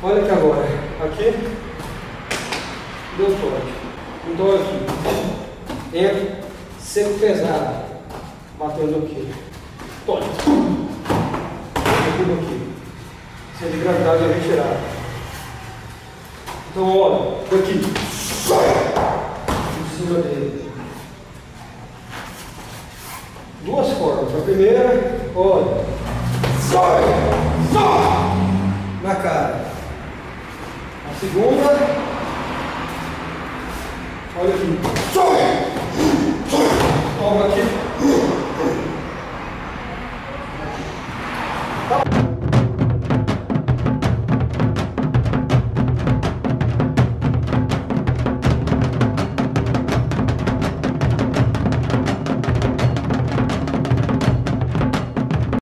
Olha aqui agora. Aqui. Deu toque. Então aqui. Entra. Sempre pesado. Batendo aqui. Toque. Tudo aqui. Sem de gravidade é retirada. Então olha. Daqui. Em cima dele. Duas formas. A primeira, olha. Segunda, olha aqui. Aqui.